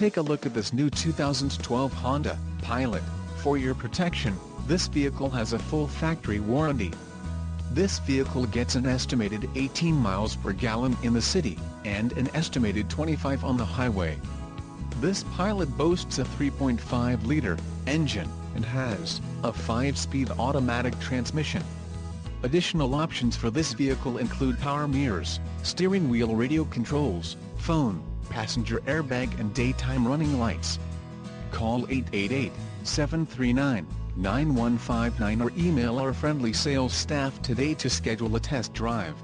take a look at this new 2012 Honda Pilot. For your protection, this vehicle has a full factory warranty. This vehicle gets an estimated 18 miles per gallon in the city, and an estimated 25 on the highway. This Pilot boasts a 3.5-liter engine, and has a 5-speed automatic transmission. Additional options for this vehicle include power mirrors, steering wheel radio controls, phone, passenger airbag and daytime running lights. Call 888-739-9159 or email our friendly sales staff today to schedule a test drive.